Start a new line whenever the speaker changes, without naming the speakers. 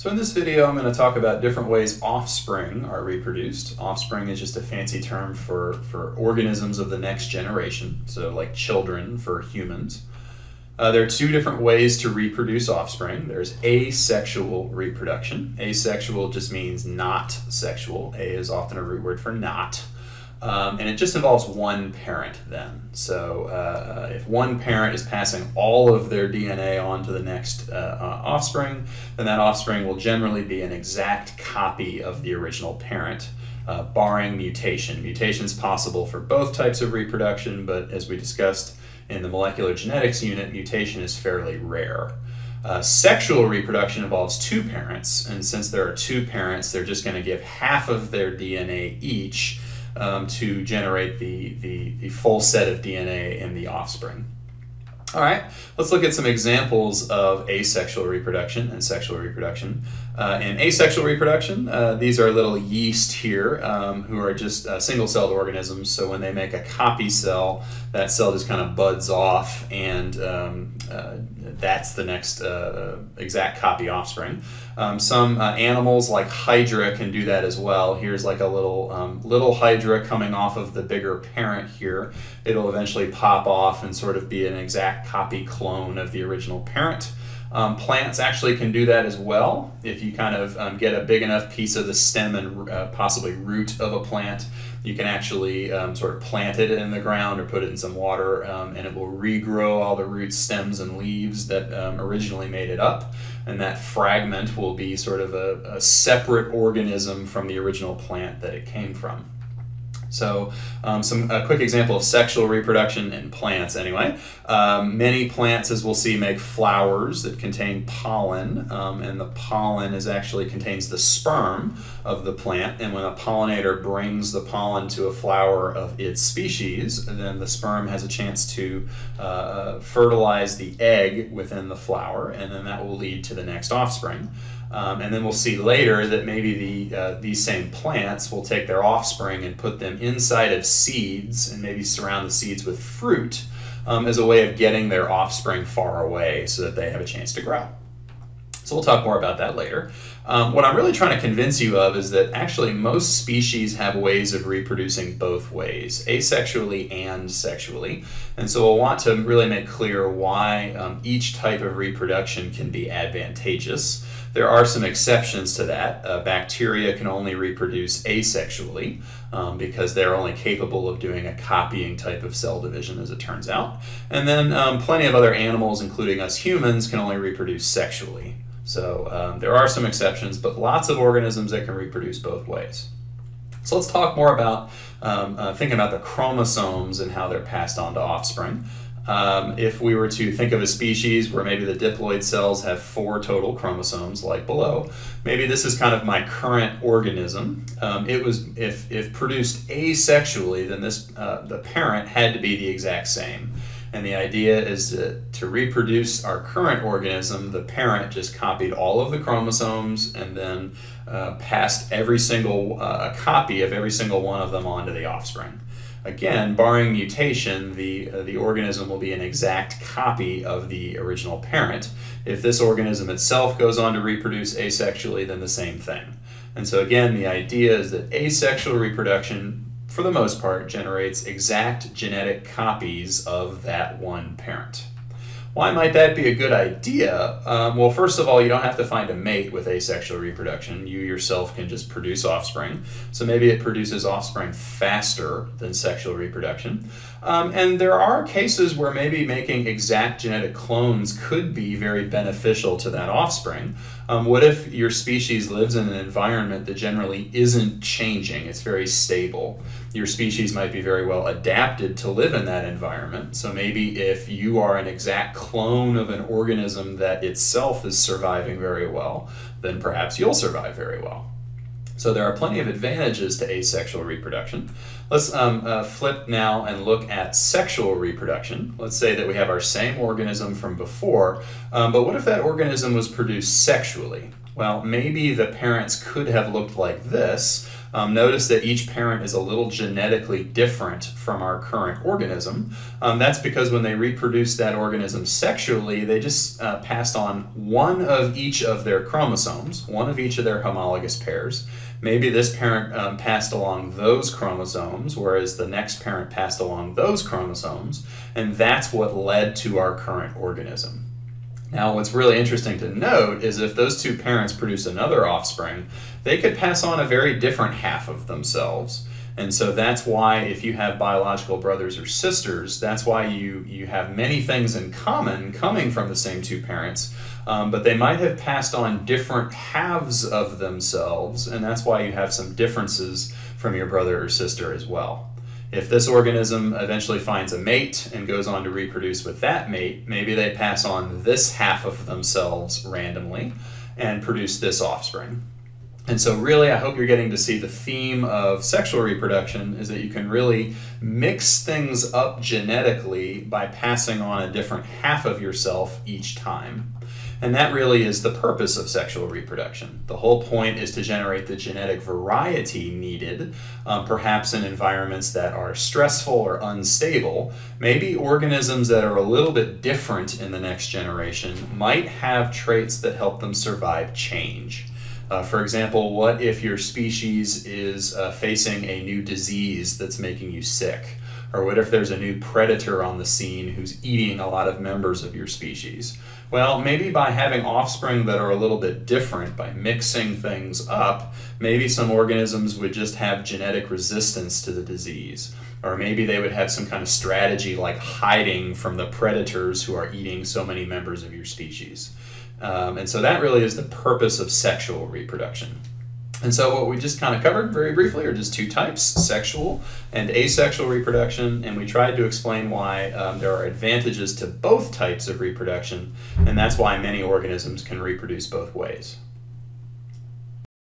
So in this video, I'm going to talk about different ways offspring are reproduced. Offspring is just a fancy term for, for organisms of the next generation, so like children for humans. Uh, there are two different ways to reproduce offspring. There's asexual reproduction. Asexual just means not sexual. A is often a root word for not. Um, and it just involves one parent then. So uh, if one parent is passing all of their DNA on to the next uh, uh, offspring, then that offspring will generally be an exact copy of the original parent, uh, barring mutation. Mutation is possible for both types of reproduction, but as we discussed in the molecular genetics unit, mutation is fairly rare. Uh, sexual reproduction involves two parents, and since there are two parents, they're just going to give half of their DNA each um, to generate the, the, the full set of DNA in the offspring. All right, let's look at some examples of asexual reproduction and sexual reproduction. Uh, in asexual reproduction, uh, these are little yeast here um, who are just uh, single-celled organisms. So when they make a copy cell, that cell just kind of buds off and um, uh, that's the next uh, exact copy offspring. Um, some uh, animals like Hydra can do that as well. Here's like a little um, little Hydra coming off of the bigger parent here. It'll eventually pop off and sort of be an exact copy clone of the original parent. Um, plants actually can do that as well. If you kind of um, get a big enough piece of the stem and uh, possibly root of a plant, you can actually um, sort of plant it in the ground or put it in some water um, and it will regrow all the roots, stems, and leaves that um, originally made it up. And that fragment will be sort of a, a separate organism from the original plant that it came from. So um, some a quick example of sexual reproduction in plants anyway. Um, many plants, as we'll see, make flowers that contain pollen, um, and the pollen is actually contains the sperm of the plant, and when a pollinator brings the pollen to a flower of its species, then the sperm has a chance to uh, fertilize the egg within the flower, and then that will lead to the next offspring. Um, and then we'll see later that maybe the, uh, these same plants will take their offspring and put them inside of seeds and maybe surround the seeds with fruit um, as a way of getting their offspring far away so that they have a chance to grow. So we'll talk more about that later. Um, what I'm really trying to convince you of is that actually most species have ways of reproducing both ways, asexually and sexually. And so we'll want to really make clear why um, each type of reproduction can be advantageous. There are some exceptions to that. Uh, bacteria can only reproduce asexually um, because they're only capable of doing a copying type of cell division, as it turns out. And then um, plenty of other animals, including us humans, can only reproduce sexually. So um, there are some exceptions, but lots of organisms that can reproduce both ways. So let's talk more about um, uh, thinking about the chromosomes and how they're passed on to offspring. Um, if we were to think of a species where maybe the diploid cells have four total chromosomes, like below, maybe this is kind of my current organism. Um, it was if if produced asexually, then this uh, the parent had to be the exact same. And the idea is that to reproduce our current organism, the parent just copied all of the chromosomes and then uh, passed every single uh, copy of every single one of them onto the offspring. Again, barring mutation, the, uh, the organism will be an exact copy of the original parent. If this organism itself goes on to reproduce asexually, then the same thing. And so again, the idea is that asexual reproduction, for the most part, generates exact genetic copies of that one parent. Why might that be a good idea? Um, well, first of all, you don't have to find a mate with asexual reproduction. You yourself can just produce offspring. So maybe it produces offspring faster than sexual reproduction. Um, and there are cases where maybe making exact genetic clones could be very beneficial to that offspring. Um, what if your species lives in an environment that generally isn't changing? It's very stable. Your species might be very well adapted to live in that environment. So maybe if you are an exact clone of an organism that itself is surviving very well, then perhaps you'll survive very well. So there are plenty of advantages to asexual reproduction. Let's um, uh, flip now and look at sexual reproduction. Let's say that we have our same organism from before, um, but what if that organism was produced sexually? Well, maybe the parents could have looked like this. Um, notice that each parent is a little genetically different from our current organism. Um, that's because when they reproduced that organism sexually, they just uh, passed on one of each of their chromosomes, one of each of their homologous pairs. Maybe this parent um, passed along those chromosomes, whereas the next parent passed along those chromosomes, and that's what led to our current organism. Now, what's really interesting to note is if those two parents produce another offspring, they could pass on a very different half of themselves. And so that's why if you have biological brothers or sisters, that's why you, you have many things in common coming from the same two parents, um, but they might have passed on different halves of themselves, and that's why you have some differences from your brother or sister as well. If this organism eventually finds a mate and goes on to reproduce with that mate, maybe they pass on this half of themselves randomly and produce this offspring. And so, really, I hope you're getting to see the theme of sexual reproduction is that you can really mix things up genetically by passing on a different half of yourself each time. And that really is the purpose of sexual reproduction. The whole point is to generate the genetic variety needed, um, perhaps in environments that are stressful or unstable. Maybe organisms that are a little bit different in the next generation might have traits that help them survive change. Uh, for example, what if your species is uh, facing a new disease that's making you sick? Or what if there's a new predator on the scene who's eating a lot of members of your species? Well, maybe by having offspring that are a little bit different, by mixing things up, maybe some organisms would just have genetic resistance to the disease. Or maybe they would have some kind of strategy like hiding from the predators who are eating so many members of your species. Um, and so that really is the purpose of sexual reproduction. And so, what we just kind of covered very briefly are just two types sexual and asexual reproduction. And we tried to explain why um, there are advantages to both types of reproduction, and that's why many organisms can reproduce both ways.